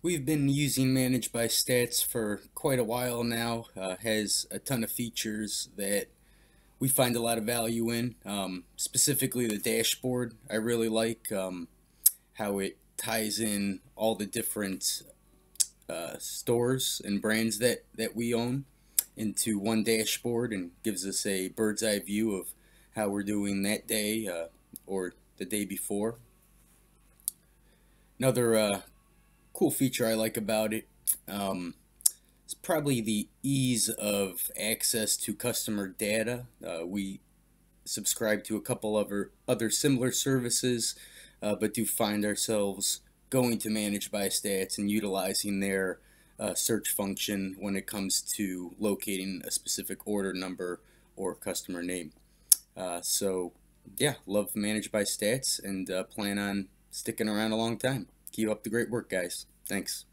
We've been using Manage by Stats for quite a while now. Uh, has a ton of features that we find a lot of value in. Um, specifically, the dashboard I really like um, how it ties in all the different uh, stores and brands that that we own into one dashboard and gives us a bird's eye view of how we're doing that day uh, or the day before. Another uh, cool feature I like about it um, is probably the ease of access to customer data. Uh, we subscribe to a couple other other similar services, uh, but do find ourselves going to Managed by Stats and utilizing their uh, search function when it comes to locating a specific order number or customer name. Uh, so yeah, love Managed by Stats and uh, plan on sticking around a long time. Keep up the great work, guys. Thanks.